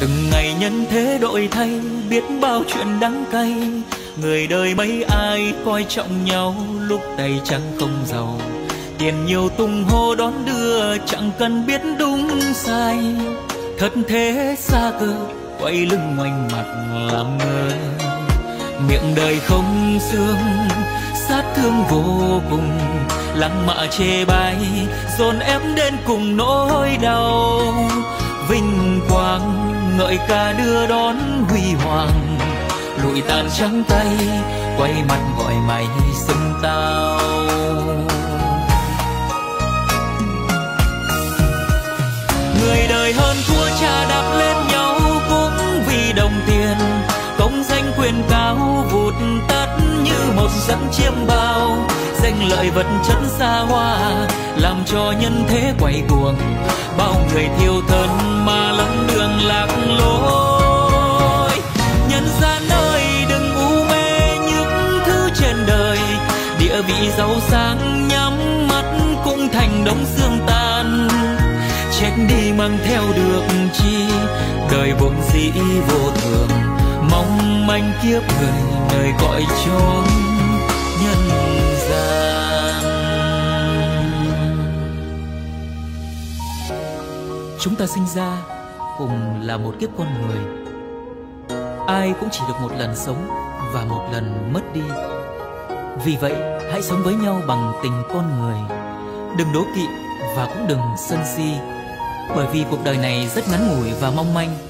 từng ngày nhân thế đổi thay, biết bao chuyện đắng cay. Người đời mấy ai coi trọng nhau, lúc tay chẳng không giàu. Tiền nhiều tung hô đón đưa, chẳng cần biết đúng sai. Thật thế xa cơ, quay lưng ngoảnh mặt làm ngơ. Miệng đời không xương, sát thương vô cùng. Lăng mạ chê bai, dồn em đến cùng nỗi đau. Vinh quang ngợi ca đưa đón huy hoàng. Lụi tàn trắng tay, quay mặt gọi mày xưng tao. Người đời hơn thua cha đạp lên nhau cũng vì đồng tiền. Công danh quyền cao vụt tắt như một giấc chiêm bao. Danh lợi vật chất xa hoa, làm cho nhân thế quay cuồng. Bao người thiêu thân giàu sang, nhắm mắt cũng thành đống xương tan. Chết đi mang theo được chi, đời vốn dĩ vô thường. Mong manh kiếp người nơi gọi chốn nhân gian. Chúng ta sinh ra cùng là một kiếp con người. Ai cũng chỉ được một lần sống và một lần mất đi. Vì vậy hãy sống với nhau bằng tình con người. Đừng đố kỵ và cũng đừng sân si. Bởi vì cuộc đời này rất ngắn ngủi và mong manh.